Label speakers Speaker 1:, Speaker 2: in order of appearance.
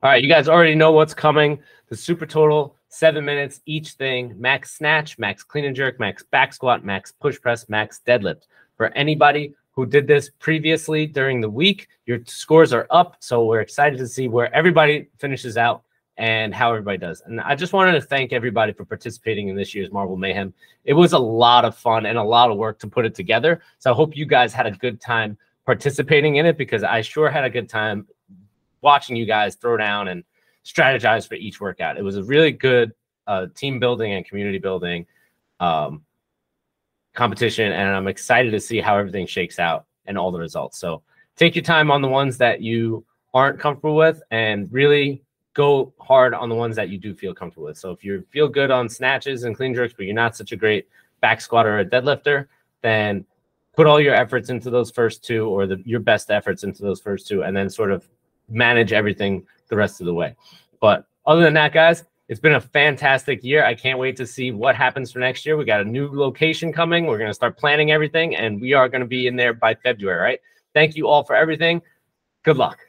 Speaker 1: All right, you guys already know what's coming. The super total, seven minutes each thing. Max snatch, max clean and jerk, max back squat, max push press, max deadlift. For anybody who did this previously during the week, your scores are up. So we're excited to see where everybody finishes out and how everybody does. And I just wanted to thank everybody for participating in this year's Marble Mayhem. It was a lot of fun and a lot of work to put it together. So I hope you guys had a good time participating in it because I sure had a good time watching you guys throw down and strategize for each workout. It was a really good uh, team building and community building um, competition, and I'm excited to see how everything shakes out and all the results. So take your time on the ones that you aren't comfortable with, and really go hard on the ones that you do feel comfortable with. So if you feel good on snatches and clean jerks, but you're not such a great back squatter or deadlifter, then put all your efforts into those first two or the, your best efforts into those first two, and then sort of manage everything the rest of the way. But other than that, guys, it's been a fantastic year. I can't wait to see what happens for next year. We got a new location coming. We're going to start planning everything, and we are going to be in there by February, right? Thank you all for everything. Good luck.